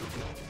Let's go.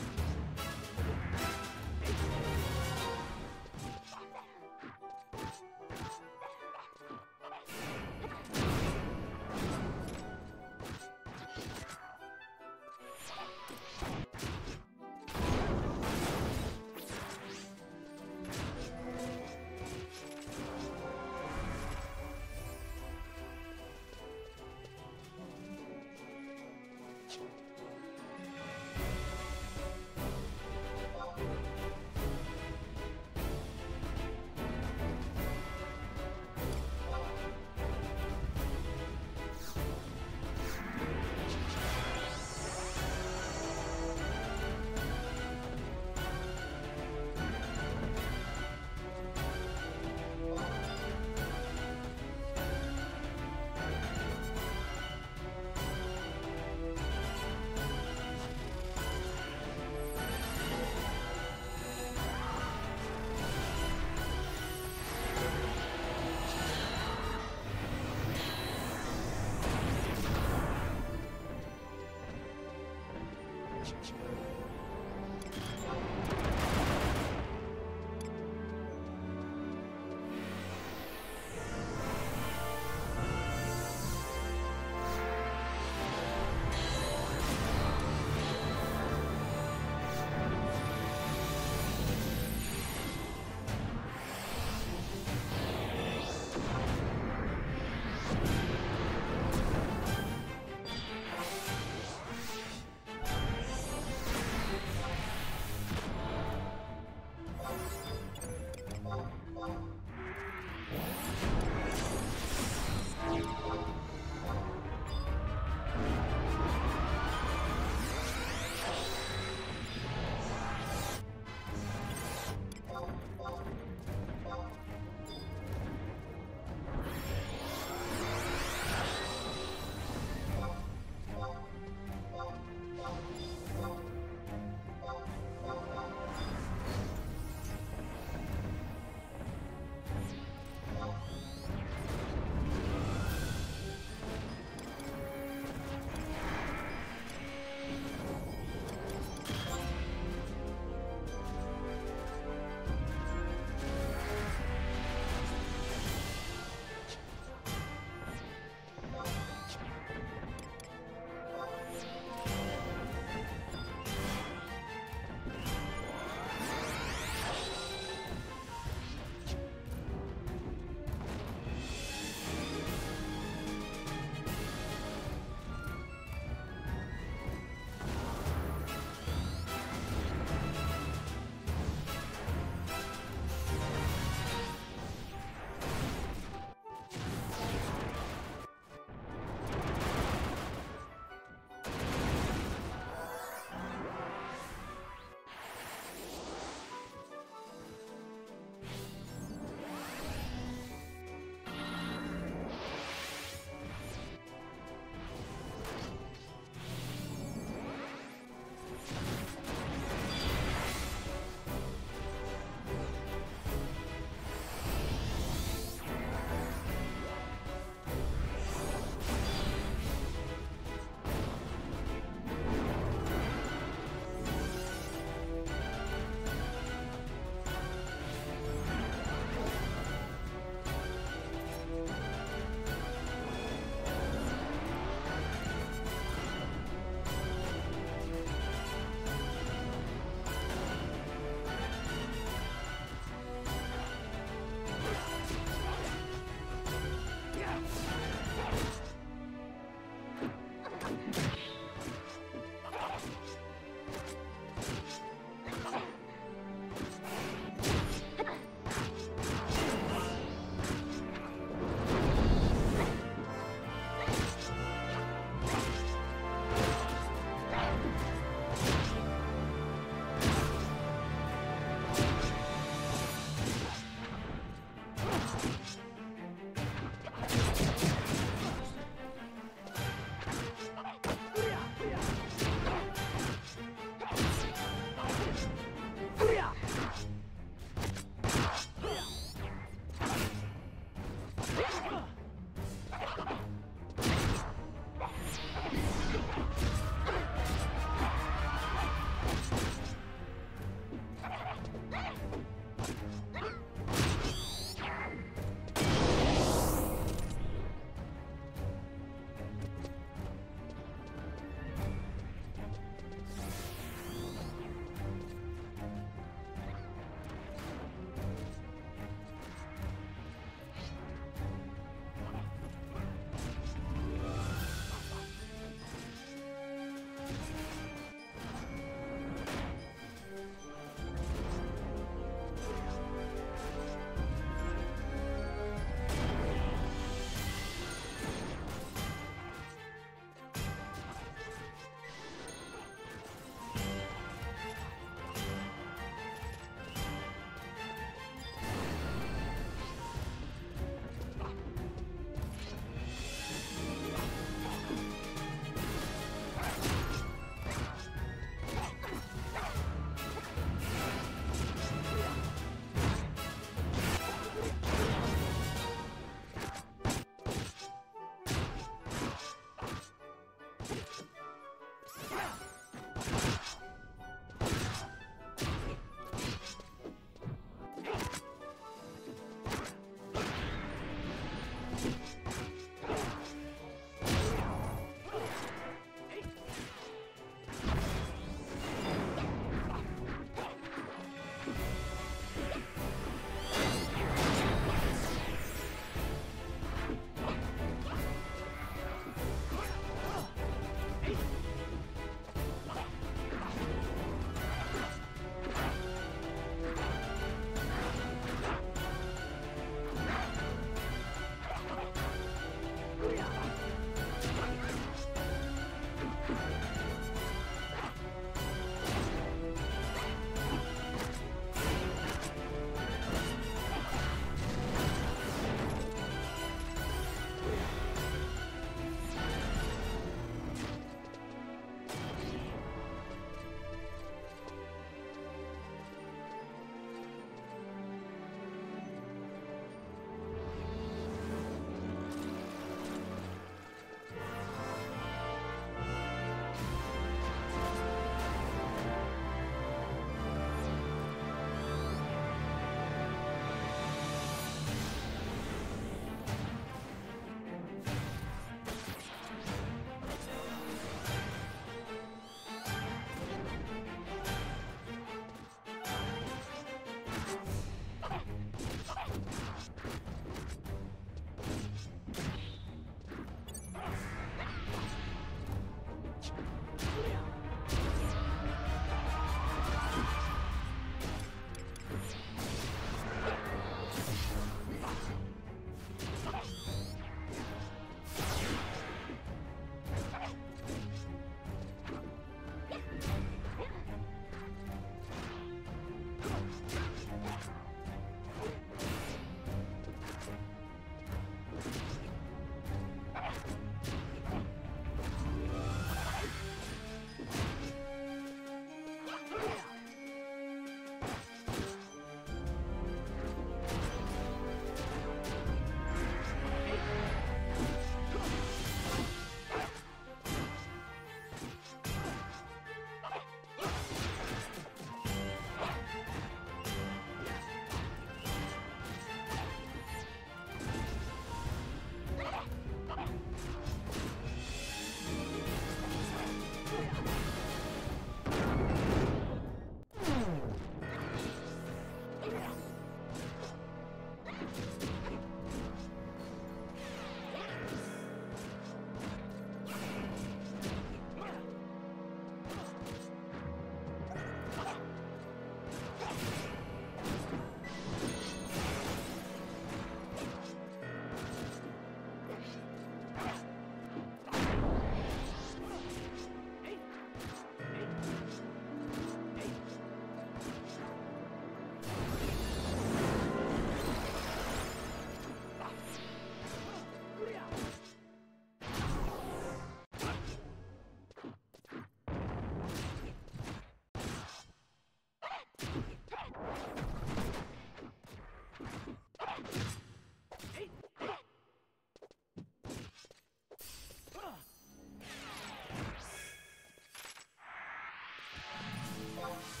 감사합니다.